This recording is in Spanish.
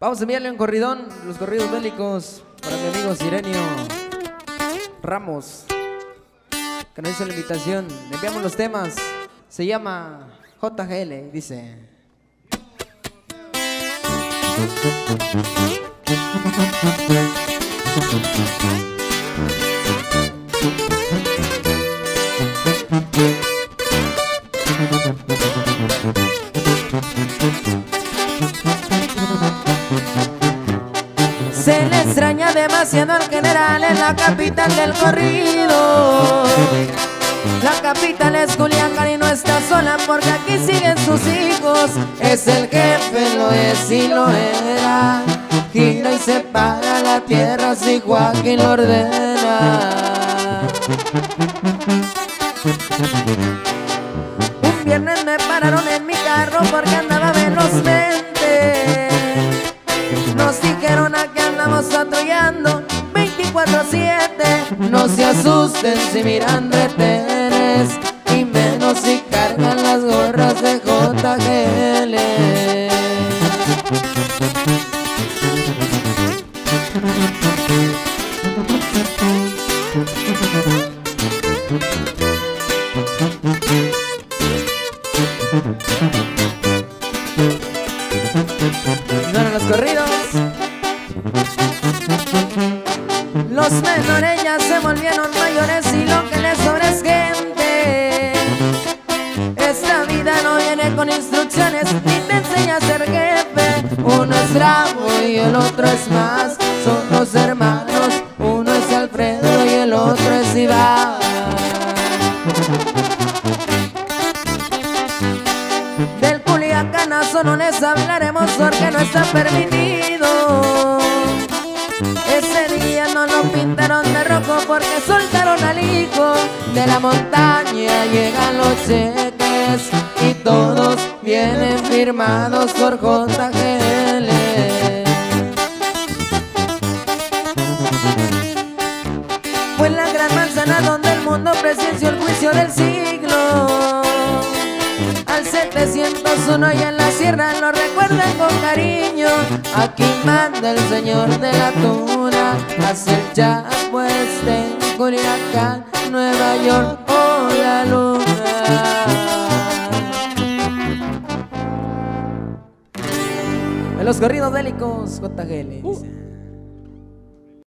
Vamos a enviarle un corridón, los corridos bélicos, para mi amigo Sirenio Ramos, que nos hizo la invitación. Le enviamos los temas, se llama JGL, dice. Se le extraña demasiado al general en la capital del corrido. La capital es Culiacán y no está sola porque aquí siguen sus hijos. Es el jefe, lo es y lo era. Gira y separa la tierra si Joaquín lo ordena. 24-7 No se asusten si miran retenes Y menos si cargan las gorras de JGL Suenan los corridos. Los menores ya se volvieron mayores y lo que les sobra es gente. Esta vida no viene con instrucciones ni te enseña a ser jefe. Uno es bravo y el otro es más. Son dos hermanos, uno es Alfredo y el otro es Iván. Del culiacanazo no les hablaremos porque no está permitido. Porque soltaron al hijo de la montaña. Llegan los cheques y todos vienen firmados por JGL. Fue la gran manzana donde el mundo presenció el juicio del siglo. Al 701 y en la sierra lo recuerdan con cariño. Aquí manda el señor de la tuna, hace el jazz Culiacán, Nueva York o la luna. En los corridos bélicos, JGL, dice.